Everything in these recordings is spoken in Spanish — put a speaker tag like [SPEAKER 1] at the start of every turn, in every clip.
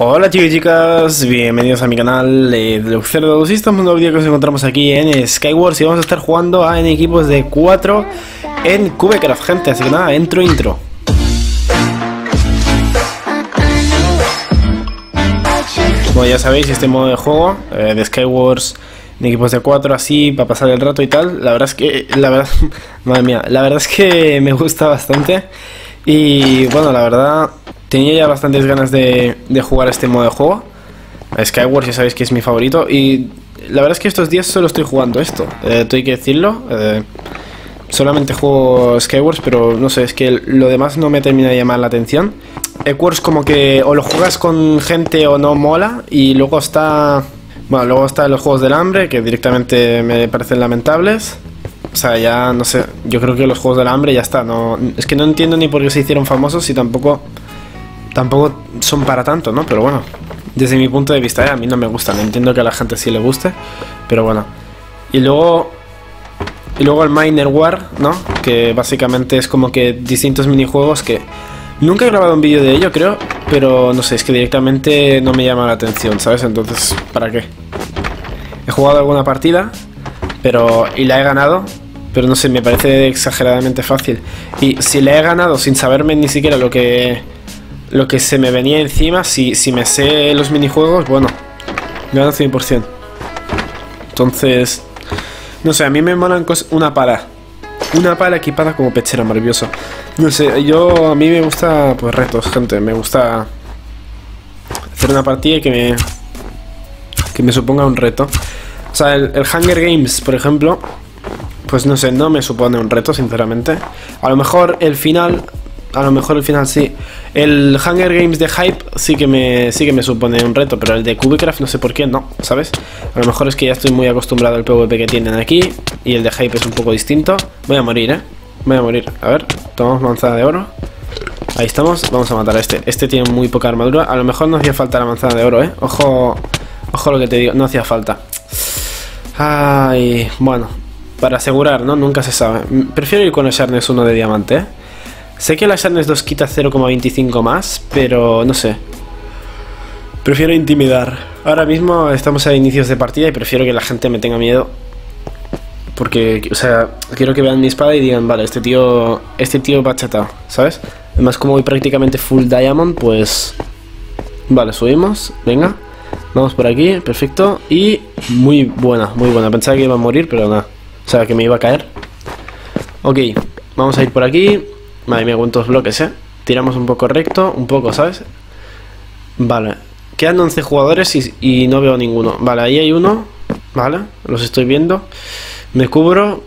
[SPEAKER 1] Hola chicos y chicas, bienvenidos a mi canal de Luxerdos y estamos en un vídeo que nos encontramos aquí en Skywars y vamos a estar jugando en equipos de 4 en Cubecraft, gente, así que nada, entro intro. Como ya sabéis, este modo de juego eh, de Skywars en equipos de 4 así para pasar el rato y tal, la verdad es que, la verdad, madre mía, la verdad es que me gusta bastante. Y bueno, la verdad tenía ya bastantes ganas de, jugar este modo de juego. Skywars ya sabéis que es mi favorito y la verdad es que estos días solo estoy jugando esto, eh, tengo que decirlo. Eh, solamente juego Skywars, pero no sé, es que lo demás no me termina de llamar la atención. Skywars como que o lo juegas con gente o no mola y luego está... Bueno, luego están los juegos del hambre que directamente me parecen lamentables. O sea, ya no sé, yo creo que los juegos del hambre ya está. No, es que no entiendo ni por qué se hicieron famosos y tampoco tampoco son para tanto, ¿no? Pero bueno, desde mi punto de vista, ¿eh? a mí no me gustan. Entiendo que a la gente sí le guste, pero bueno. Y luego, y luego el Miner War, ¿no? Que básicamente es como que distintos minijuegos que nunca he grabado un vídeo de ello, creo, pero no sé, es que directamente no me llama la atención, ¿sabes? Entonces, ¿para qué? He jugado alguna partida, pero y la he ganado, pero no sé, me parece exageradamente fácil. Y si la he ganado sin saberme ni siquiera lo que lo que se me venía encima, si, si me sé los minijuegos, bueno, gano 100%. Entonces, no sé, a mí me molan una pala. Una pala equipada como pechera, maravilloso. No sé, yo a mí me gusta pues retos, gente. Me gusta hacer una partida que me que me suponga un reto. O sea, el, el Hunger Games, por ejemplo, pues no sé, no me supone un reto, sinceramente. A lo mejor el final a lo mejor el final sí. El Hunger Games de Hype sí que me sí que me supone un reto, pero el de Cubicraft no sé por qué, no, ¿sabes? A lo mejor es que ya estoy muy acostumbrado al PvP que tienen aquí y el de Hype es un poco distinto. Voy a morir, ¿eh? Voy a morir. A ver, tomamos manzana de oro. Ahí estamos, vamos a matar a este. Este tiene muy poca armadura. A lo mejor no hacía falta la manzana de oro, ¿eh? Ojo, ojo lo que te digo, no hacía falta. Ay, bueno, para asegurar, ¿no? Nunca se sabe. Prefiero ir con el Sharness 1 de diamante, ¿eh? Sé que la Sharness 2 quita 0,25 más, pero no sé. Prefiero intimidar. Ahora mismo estamos a inicios de partida y prefiero que la gente me tenga miedo. Porque, o sea, quiero que vean mi espada y digan, vale, este tío, este tío va chatado, ¿sabes? Además, como voy prácticamente full diamond, pues... Vale, subimos, venga. Vamos por aquí, perfecto. Y muy buena, muy buena. Pensaba que iba a morir, pero nada. O sea, que me iba a caer. Ok, vamos a ir por aquí. Madre mía, cuántos bloques, ¿eh? Tiramos un poco recto, un poco, ¿sabes? Vale. Quedan 11 jugadores y, no veo ninguno. Vale, ahí hay uno. Vale, los estoy viendo. Me cubro.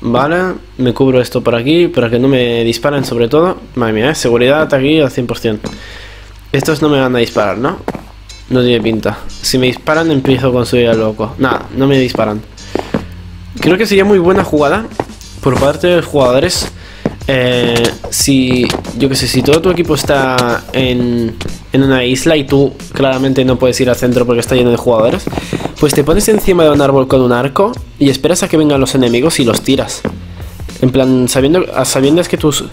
[SPEAKER 1] Vale, me cubro esto por aquí para que no me disparen sobre todo. Madre mía, ¿eh? seguridad aquí al 100%. Estos no me van a disparar, ¿no? No tiene pinta. Si me disparan empiezo con subir al loco. Nada, no me disparan. Creo que sería muy buena jugada por parte de los jugadores eh, si, yo que sé, si todo tu equipo está en, en una isla y tú claramente no puedes ir al centro porque está lleno de jugadores, pues te pones encima de un árbol con un arco y esperas a que vengan los enemigos y los tiras. En plan, sabiendo, sabiendo que tus,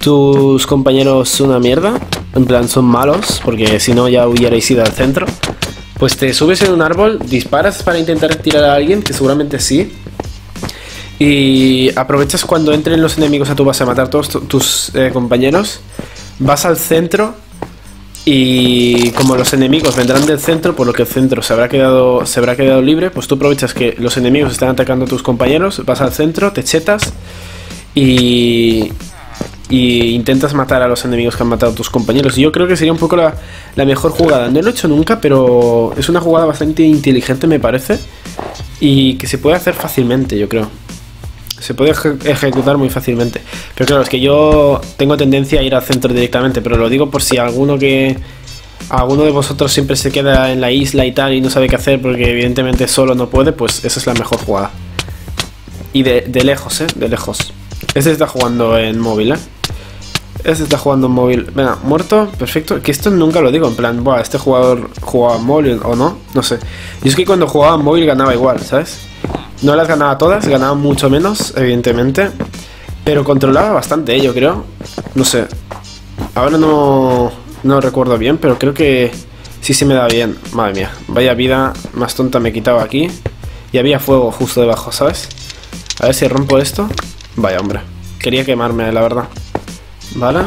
[SPEAKER 1] tus compañeros son una mierda, en plan son malos, porque si no ya hubierais ido al centro, pues te subes en un árbol, disparas para intentar tirar a alguien, que seguramente sí, y aprovechas cuando entren los enemigos a tu base a matar todos tus eh, compañeros. Vas al centro y como los enemigos vendrán del centro, por lo que el centro se habrá quedado, se habrá quedado libre, pues tú aprovechas que los enemigos están atacando a tus compañeros, vas al centro, te chetas y, y intentas matar a los enemigos que han matado a tus compañeros. Yo creo que sería un poco la, la mejor jugada. No lo he hecho nunca, pero es una jugada bastante inteligente, me parece. Y que se puede hacer fácilmente, yo creo se puede ejecutar muy fácilmente. Pero claro, es que yo tengo tendencia a ir al centro directamente, pero lo digo por si alguno que alguno de vosotros siempre se queda en la isla y tal y no sabe qué hacer porque evidentemente solo no puede, pues esa es la mejor jugada. Y de, lejos, ¿eh? De lejos. Este está jugando en móvil, ¿eh? Este está jugando en móvil. Venga, muerto, perfecto. Que esto nunca lo digo, en plan, Buah, este jugador jugaba en móvil o no, no sé. Y es que cuando jugaba en móvil ganaba igual, ¿sabes? No las ganaba todas, ganaba mucho menos, evidentemente. Pero controlaba bastante, yo creo. No sé. Ahora no, no recuerdo bien, pero creo que... Sí se me da bien. Madre mía. Vaya vida más tonta me he quitado aquí. Y había fuego justo debajo, ¿sabes? A ver si rompo esto. Vaya, hombre. Quería quemarme, la verdad. Vale.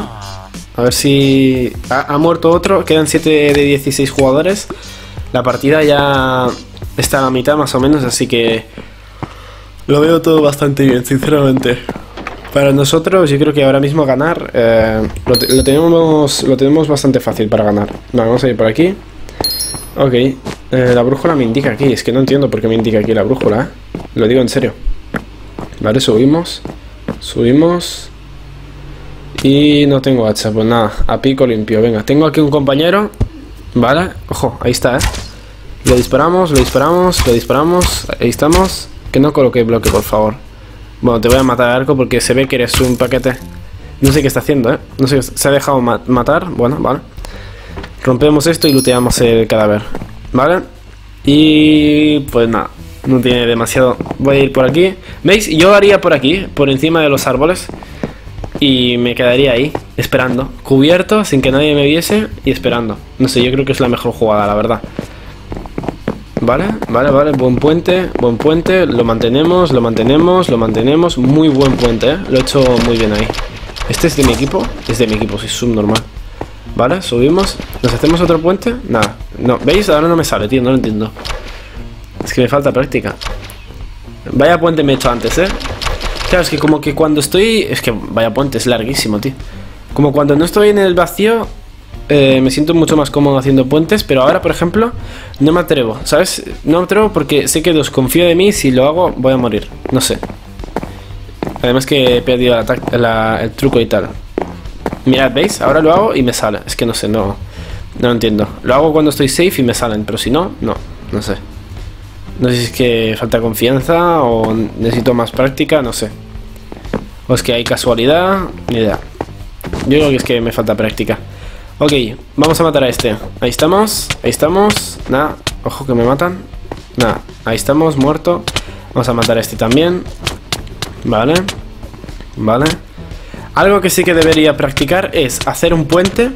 [SPEAKER 1] A ver si... Ha, muerto otro. Quedan 7 de 16 jugadores. La partida ya está a la mitad más o menos, así que... Lo veo todo bastante bien, sinceramente. Para nosotros, yo creo que ahora mismo ganar eh, lo, tenemos, lo tenemos bastante fácil para ganar. vamos a ir por aquí. Ok, eh, la brújula me indica aquí. Es que no entiendo por qué me indica aquí la brújula. ¿eh? Lo digo en serio. Vale, subimos. Subimos. Y no tengo hacha, pues nada, a pico limpio. Venga, tengo aquí un compañero. Vale, ojo, ahí está, ¿eh? Lo disparamos, lo disparamos, lo disparamos. Ahí estamos. Que no coloque bloque, por favor. Bueno, te voy a matar arco porque se ve que eres un paquete. No sé qué está haciendo, ¿eh? No sé, se ha dejado matar. Bueno, vale. Rompemos esto y looteamos el cadáver. ¿Vale? Y pues nada, no tiene demasiado. Voy a ir por aquí. ¿Veis? Yo haría por aquí, por encima de los árboles. Y me quedaría ahí, esperando. Cubierto, sin que nadie me viese y esperando. No sé, yo creo que es la mejor jugada, la verdad. Vale, vale, vale, buen puente, buen puente, lo mantenemos, lo mantenemos, lo mantenemos, muy buen puente, ¿eh? lo he hecho muy bien ahí. ¿Este es de mi equipo? Es de mi equipo, sí, subnormal. Vale, subimos, ¿nos hacemos otro puente? Nada, no, ¿veis? Ahora no me sale, tío, no lo entiendo. Es que me falta práctica. Vaya puente me he hecho antes, ¿eh? Claro, es que como que cuando estoy... Es que vaya puente, es larguísimo, tío. Como cuando no estoy en el vacío, eh, me siento mucho más cómodo haciendo puentes, pero ahora, por ejemplo, no me atrevo, ¿sabes? No me atrevo porque sé que desconfío de mí, si lo hago voy a morir, no sé. Además que he perdido el truco y tal. Mirad, ¿veis? Ahora lo hago y me sale. Es que no sé, no, no entiendo. Lo hago cuando estoy safe y me salen, pero si no, no, no sé. No sé si es que falta confianza o necesito más práctica, no sé. O es que hay casualidad, ni idea. Yo creo que es que me falta práctica. Ok, vamos a matar a este. Ahí estamos, ahí estamos. Nada, ojo que me matan. Nada, ahí estamos, muerto. Vamos a matar a este también. Vale. Vale. Algo que sí que debería practicar es hacer un puente.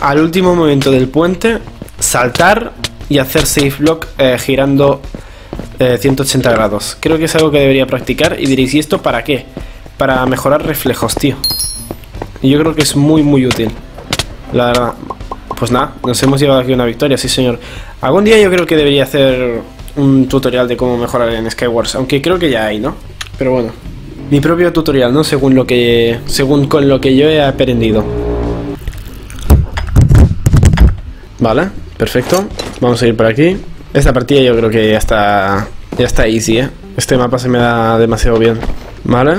[SPEAKER 1] Al último momento del puente, saltar y hacer safe block eh, girando 180 eh, grados. Creo que es algo que debería practicar y diréis, ¿y esto para qué? Para mejorar reflejos, tío. Y yo creo que es muy, muy útil. La verdad. Pues nada, nos hemos llevado aquí una victoria, sí señor. Algún día yo creo que debería hacer un tutorial de cómo mejorar en Skywars, aunque creo que ya hay, ¿no? Pero bueno, mi propio tutorial, ¿no? Según lo que según con lo que yo he aprendido. Vale, perfecto. Vamos a ir por aquí. Esta partida yo creo que ya está ya está easy, ¿eh? Este mapa se me da demasiado bien. Vale.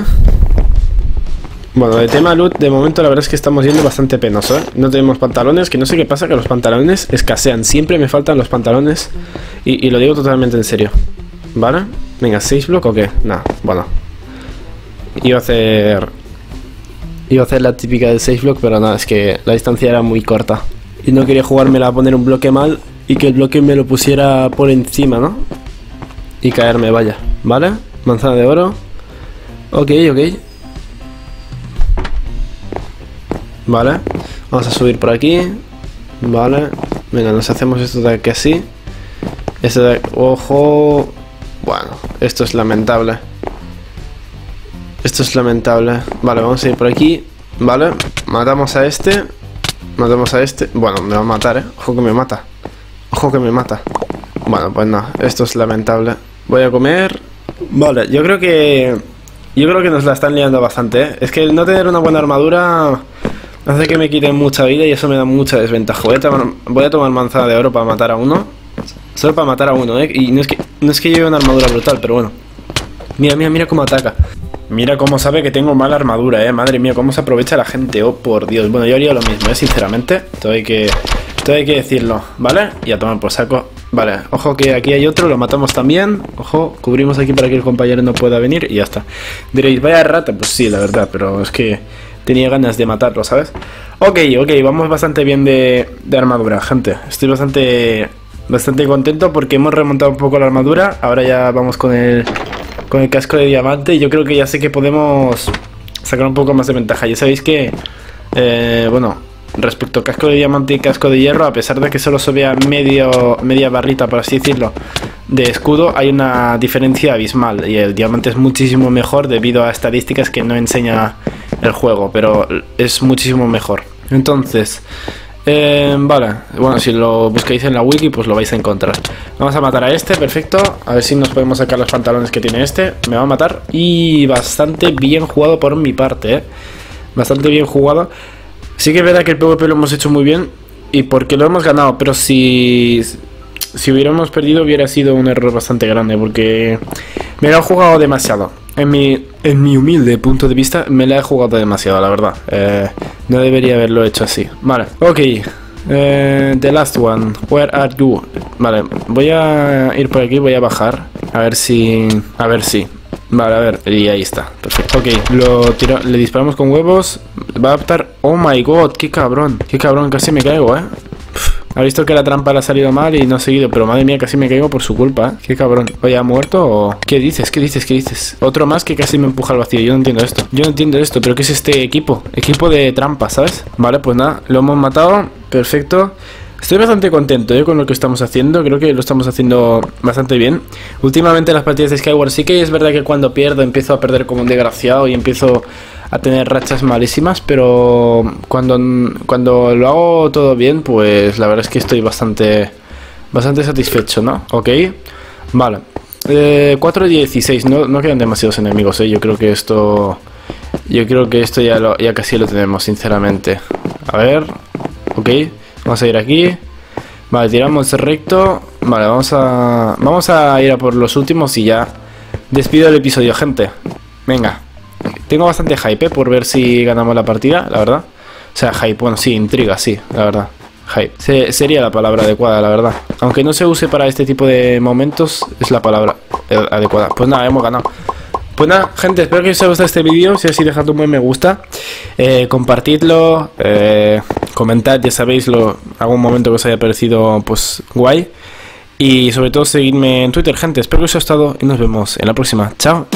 [SPEAKER 1] Bueno, de tema loot, de momento la verdad es que estamos yendo bastante penoso, ¿eh? No tenemos pantalones, que no sé qué pasa, que los pantalones escasean. Siempre me faltan los pantalones. Y, lo digo totalmente en serio. ¿Vale? Venga, ¿6 block o qué? Nada, bueno. Iba a hacer... Iba a hacer la típica del 6 block, pero nada, es que la distancia era muy corta. Y no quería jugármela a poner un bloque mal y que el bloque me lo pusiera por encima, ¿no? Y caerme, vaya. ¿Vale? Manzana de oro. Ok, ok. Vale. Vamos a subir por aquí. Vale. Venga, nos hacemos esto de aquí así. Esto de... Ojo. Bueno, esto es lamentable. Esto es lamentable. Vale, vamos a ir por aquí. Vale. Matamos a este. Matamos a este. Bueno, me va a matar, ¿eh? Ojo que me mata. Ojo que me mata. Bueno, pues nada, esto es lamentable. Voy a comer. Vale, yo creo que... Yo creo que nos la están liando bastante, ¿eh? Es que el no tener una buena armadura hace que me quiten mucha vida y eso me da mucha desventaja. Voy a, tomar, manzana de oro para matar a uno. Solo para matar a uno, ¿eh? Y no es que, no es que lleve una armadura brutal, pero bueno. Mira, mira, mira cómo ataca. Mira cómo sabe que tengo mala armadura, eh. Madre mía, cómo se aprovecha la gente. Oh, por Dios. Bueno, yo haría lo mismo, eh, sinceramente. Todo hay que, todo hay que decirlo, ¿vale? Y a tomar por saco. Vale, ojo que aquí hay otro, lo matamos también. Ojo, cubrimos aquí para que el compañero no pueda venir y ya está. Diréis, vaya rata. Pues sí, la verdad, pero es que tenía ganas de matarlo, ¿sabes? Ok, ok, vamos bastante bien de, armadura, gente. Estoy bastante, bastante contento porque hemos remontado un poco la armadura. Ahora ya vamos con el con el casco de diamante. Y yo creo que ya sé que podemos sacar un poco más de ventaja. Ya sabéis que, eh, bueno, respecto a casco de diamante y casco de hierro, a pesar de que solo se vea medio, media barrita, por así decirlo, de escudo, hay una diferencia abismal. Y el diamante es muchísimo mejor debido a estadísticas que no enseña el juego, pero es muchísimo mejor. Entonces, eh, vale, bueno, si lo buscáis en la wiki, pues lo vais a encontrar. Vamos a matar a este, perfecto. A ver si nos podemos sacar los pantalones que tiene este. Me va a matar. Y bastante bien jugado por mi parte, ¿eh? Bastante bien jugado. Sí que es verdad que el PvP lo hemos hecho muy bien. Y porque lo hemos ganado, pero si... Si hubiéramos perdido hubiera sido un error bastante grande porque me lo he jugado demasiado. En mi, en mi humilde punto de vista, me la he jugado demasiado, la verdad. Eh, no debería haberlo hecho así. Vale, ok. Eh, the last one. Where are you? Vale, voy a ir por aquí, voy a bajar. A ver si... A ver si... Vale, a ver, y ahí está, perfecto Ok, lo tiro, le disparamos con huevos Va a adaptar, oh my god, qué cabrón Qué cabrón, casi me caigo, eh ha visto que la trampa le ha salido mal y no ha seguido, pero madre mía, casi me caigo por su culpa. ¿eh? Qué cabrón. Oye, ¿ha muerto o...? ¿Qué dices? ¿Qué dices? ¿Qué dices? Otro más que casi me empuja al vacío. Yo no entiendo esto. Yo no entiendo esto, pero ¿qué es este equipo? Equipo de trampa, ¿sabes? Vale, pues nada, lo hemos matado. Perfecto. Estoy bastante contento ¿eh? con lo que estamos haciendo, creo que lo estamos haciendo bastante bien. Últimamente las partidas de Skyward sí que es verdad que cuando pierdo empiezo a perder como un desgraciado y empiezo a tener rachas malísimas, pero cuando, cuando lo hago todo bien, pues la verdad es que estoy bastante, bastante satisfecho, ¿no? Ok, vale. Eh, 4 16, no, no quedan demasiados enemigos, ¿eh? Yo creo que esto... Yo creo que esto ya, lo, ya casi lo tenemos, sinceramente. A ver, ok, vamos a ir aquí. Vale, tiramos recto. Vale, vamos a, vamos a ir a por los últimos y ya despido el episodio, gente. Venga. Tengo bastante hype por ver si ganamos la partida, la verdad. O sea, hype, bueno, sí, intriga, sí, la verdad. Hype. sería la palabra adecuada, la verdad. Aunque no se use para este tipo de momentos, es la palabra eh, adecuada. Pues nada, hemos ganado. Pues nada, gente, espero que os haya gustado este vídeo. Si así, dejad un buen me gusta. Eh, compartidlo. Eh, comentad, ya sabéis, lo, algún momento que os haya parecido, pues, guay. Y sobre todo, seguidme en Twitter, gente. Espero que os haya gustado y nos vemos en la próxima. Chao.